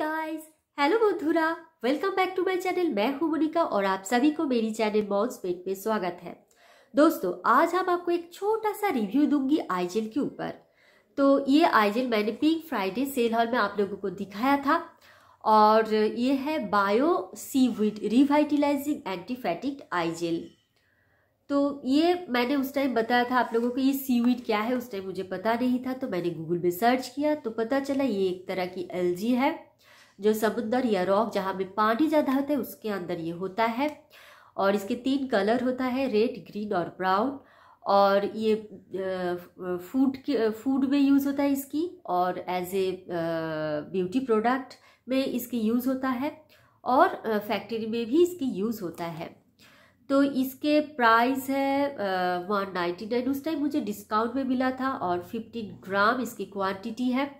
Guys hello बंधुरा welcome back to my channel मैं हूँ मोनिका और आप सभी को मेरी चैनल मॉल्स पेट में स्वागत है। दोस्तों, आज हम आपको एक छोटा सा रिव्यू दूँगी आईजेल के ऊपर। तो ये आईजेल मैंने पिंक फ्राइडे सेल हॉल में आप लोगों को दिखाया था और ये है bio seaweed revitalizing anti-fatigue eye gel तो ये मैंने उस टाइम बताया था आप लोगों को, ये सीवीड क्या है उस टाइम मुझे पता नहीं था तो मैंने गूगल में सर्च किया तो पता चला ये एक तरह की एलजी है, जो समुद्र या रॉक जहाँ में पानी ज़्यादा होता है, उसके अंदर ये होता है। और इसके तीन कलर होता है रेड ग्रीन और ब्राउन और ये फ़ूड के फ़ूड में यूज़ होता है इसकी, और एज ए ब्यूटी प्रोडक्ट में इसकी यूज़ होता है। और फैक्ट्री में भी इसकी यूज़ होता है। तो इसके प्राइस है वन नाइन्टी नाइन उस टाइम मुझे डिस्काउंट में मिला था और फिफ्टीन ग्राम इसकी क्वांटिटी है।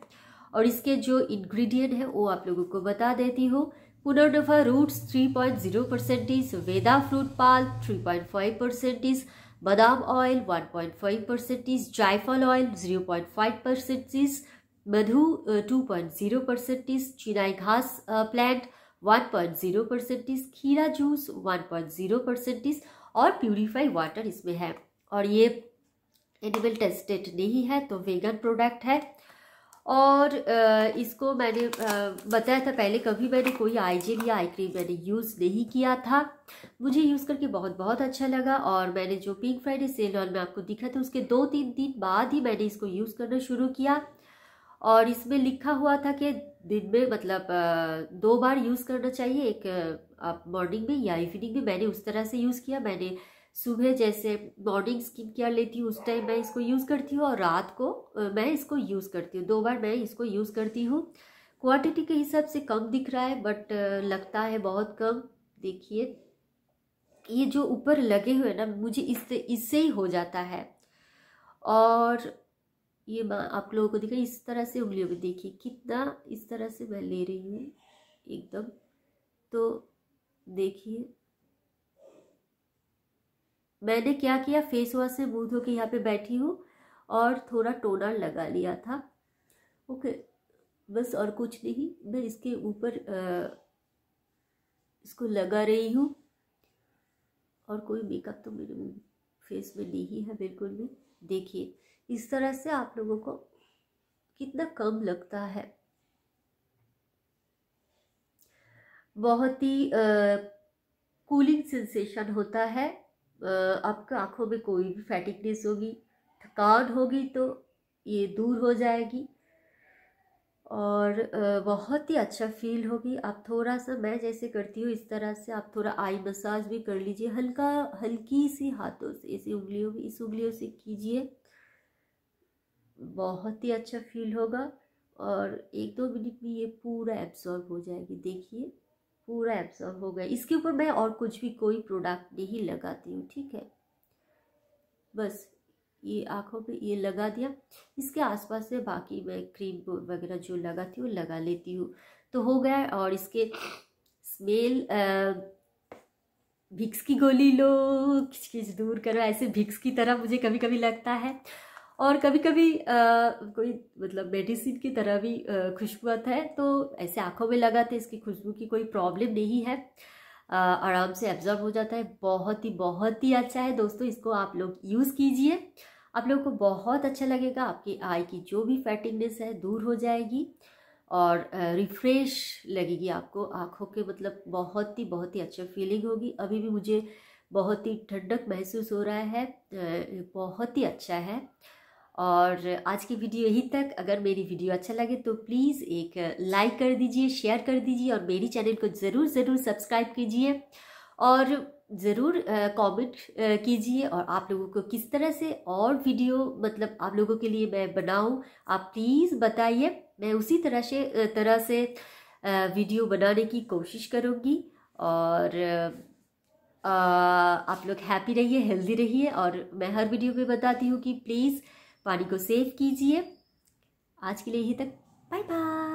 और इसके जो इंग्रेडिएंट है, वो आप लोगों को बता देती हूँ। पुनर्नफा रूट्स 3.0 परसेंटेज वेदा फ्रूट पाल 3.5 परसेंटेज बादाम ऑयल 1.5 परसेंटेज जायफल ऑयल 0.5 परसेंटेज मधु 2.0 परसेंटेज चिनाई घास प्लांट 1.0 परसेंटेज खीरा जूस 1.0 परसेंटेज और प्यूरिफाई वाटर इसमें है। और ये एनिमल टेस्टेड नहीं है तो वेगन प्रोडक्ट है। और इसको मैंने बताया था पहले, कभी मैंने कोई आई जेल या आई क्रीम मैंने यूज़ नहीं किया था। मुझे यूज़ करके बहुत बहुत अच्छा लगा। और मैंने जो पिंक फ्राइडे सेल हॉल में आपको दिखा था, उसके दो तीन दिन बाद ही मैंने इसको यूज़ करना शुरू किया। और इसमें लिखा हुआ था कि दिन में मतलब दो बार यूज़ करना चाहिए, एक आप मॉर्निंग में या इवनिंग में। मैंने उस तरह से यूज़ किया। मैंने सुबह जैसे मॉर्निंग स्किन केयर लेती हूँ, उस टाइम मैं इसको यूज़ करती हूँ और रात को मैं इसको यूज़ करती हूँ। दो बार मैं इसको यूज़ करती हूँ। क्वांटिटी के हिसाब से कम दिख रहा है बट लगता है बहुत कम। देखिए, ये जो ऊपर लगे हुए ना, मुझे इससे इससे ही हो जाता है। और ये आप लोगों को दिखा इस तरह से उंगलियों में देखिए, कितना इस तरह से मैं ले रही हूँ, एकदम। तो देखिए, मैंने क्या किया फेस वॉश से मुँह धो के यहाँ पे बैठी हूँ और थोड़ा टोनर लगा लिया था। ओके बस और कुछ नहीं, मैं इसके ऊपर इसको लगा रही हूँ। और कोई मेकअप तो मेरे फेस में नहीं है, बिल्कुल भी। देखिए इस तरह से आप लोगों को कितना कम लगता है। बहुत ही कूलिंग सेंसेशन होता है। आपके आँखों में कोई भी फैटिकनेस होगी, थकान होगी तो ये दूर हो जाएगी। और बहुत ही अच्छा फील होगी। आप थोड़ा सा, मैं जैसे करती हूँ, इस तरह से आप थोड़ा आई मसाज भी कर लीजिए। हल्का, हल्की सी हाथों से, ऐसी उंगलियों में इस उंगलियों से कीजिए। बहुत ही अच्छा फील होगा और एक दो मिनट में ये पूरा एब्जॉर्ब हो जाएगी। देखिए, पूरा एब्जॉर्ब हो गया। इसके ऊपर मैं और कुछ भी कोई प्रोडक्ट नहीं लगाती हूँ, ठीक है? बस ये आँखों पे ये लगा दिया। इसके आसपास से बाकी मैं क्रीम वगैरह जो लगाती हूँ, लगा लेती हूँ। तो हो गया और इसके स्मेल भिक्स की गोली लो। खिच खिच दूर करो। ऐसे भिक्स की तरह मुझे कभी कभी लगता है। और कभी कभी आ, कोई मतलब मेडिसिन की तरह भी खुशबू आता है तो ऐसे आँखों में लगाते इसकी खुशबू की कोई प्रॉब्लम नहीं है। आराम से एब्जॉर्ब हो जाता है। बहुत ही बहुत ही अच्छा है। दोस्तों इसको आप लोग यूज़ कीजिए। आप लोगों को बहुत अच्छा लगेगा। आपकी आई की जो भी फैटिंगनेस है दूर हो जाएगी और रिफ्रेश लगेगी आपको। आँखों के मतलब बहुत ही बहुत ही अच्छा फीलिंग होगी। अभी भी मुझे बहुत ही ठंडक महसूस हो रहा है। बहुत ही अच्छा है। और आज की वीडियो यहीं तक। अगर मेरी वीडियो अच्छा लगे तो प्लीज़ एक लाइक कर दीजिए, शेयर कर दीजिए और मेरी चैनल को ज़रूर ज़रूर सब्सक्राइब कीजिए और ज़रूर कमेंट कीजिए और आप लोगों को किस तरह से और वीडियो मतलब आप लोगों के लिए मैं बनाऊँ, आप प्लीज़ बताइए। मैं उसी तरह से तरह से वीडियो बनाने की कोशिश करूँगी और आप लोग हैप्पी रहिए हेल्दी रहिए और मैं हर वीडियो में बताती हूँ कि प्लीज़ पानी को सेव कीजिए। आज के लिए यहीं तक। Bye bye